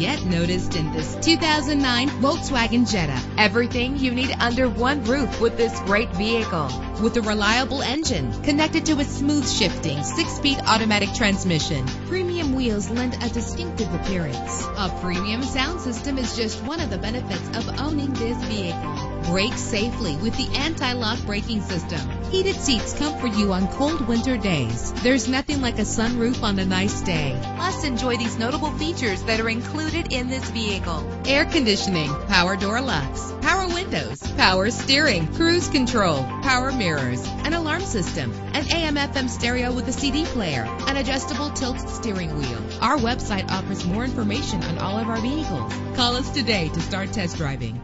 get noticed in this 2009 Volkswagen Jetta. Everything you need under one roof with this great vehicle. With a reliable engine connected to a smooth shifting six-speed automatic transmission, premium wheels lend a distinctive appearance. A premium sound system is just one of the benefits of owning this vehicle. Brake safely with the anti-lock braking system. Heated seats comfort you on cold winter days. There's nothing like a sunroof on a nice day. Plus, enjoy these notable features that are included in this vehicle. Air conditioning, power door locks, power windows, power steering, cruise control, power mirrors, an alarm system, an AM FM stereo with a CD player, an adjustable tilt steering wheel. Our website offers more information on all of our vehicles. Call us today to start test driving.